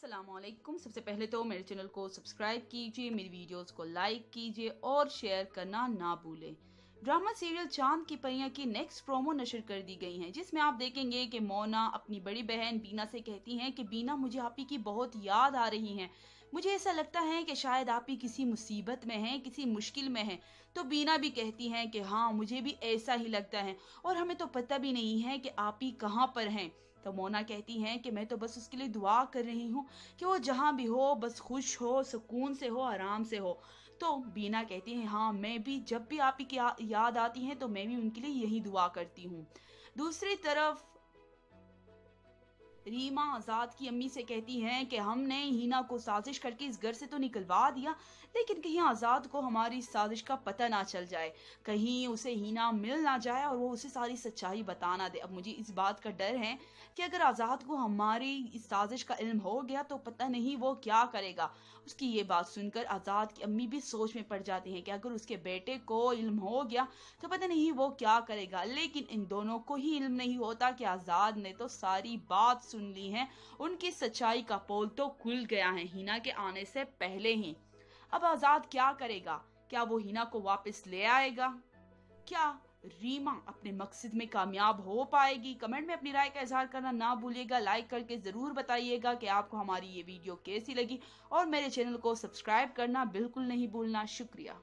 असलकुम सबसे पहले तो मेरे चैनल को सब्सक्राइब कीजिए, मेरी वीडियोस को लाइक कीजिए और शेयर करना ना भूलें। ड्रामा सीरियल चाँद की परियाँ की नेक्स्ट प्रोमो नशर कर दी गई है, जिसमें आप देखेंगे कि मोना अपनी बड़ी बहन बीना से कहती हैं कि, बीना, मुझे आप ही की बहुत याद आ रही हैं। मुझे ऐसा लगता है कि शायद आप ही किसी मुसीबत में हैं, किसी मुश्किल में हैं। तो बीना भी कहती हैं कि हाँ मुझे भी ऐसा ही लगता है और हमें तो पता भी नहीं है कि आप ही कहाँ पर हैं। तो मोना कहती हैं कि मैं तो बस उसके लिए दुआ कर रही हूँ कि वो जहाँ भी हो, बस खुश हो, सुकून से हो, आराम से हो। तो बीना कहती हैं हाँ मैं भी, जब भी आप की याद आती हैं तो मैं भी उनके लिए यही दुआ करती हूँ। दूसरी तरफ़ रीमा आज़ाद की अम्मी से कहती हैं कि हमने हीना को साजिश करके इस घर से तो निकलवा दिया, लेकिन कहीं आज़ाद को हमारी साजिश का पता ना चल जाए। कहीं उसे हीना मिल ना जाए और वो उसे सारी सच्चाई बता ना दे। अब मुझे इस बात का डर है कि अगर आज़ाद को हमारी इस साजिश का इल्म हो गया तो पता नहीं वो क्या करेगा। उसकी ये बात सुनकर आज़ाद की अम्मी भी सोच में पड़ जाती हैं कि अगर उसके बेटे को इल्म हो गया तो पता नहीं वो क्या करेगा। लेकिन इन दोनों को ही इल्म नहीं होता कि आज़ाद ने तो सारी बात सुन ली है। उनकी सच्चाई का पोल तो खुल गया है हिना के आने से पहले ही। अब आज़ाद क्या करेगा? क्या वो हिना को वापस ले आएगा? क्या रीमा अपने मकसद में कामयाब हो पाएगी? कमेंट में अपनी राय का इजहार करना ना भूलिएगा। लाइक करके ज़रूर बताइएगा कि आपको हमारी ये वीडियो कैसी लगी। और मेरे चैनल को सब्सक्राइब करना बिल्कुल नहीं भूलना। शुक्रिया।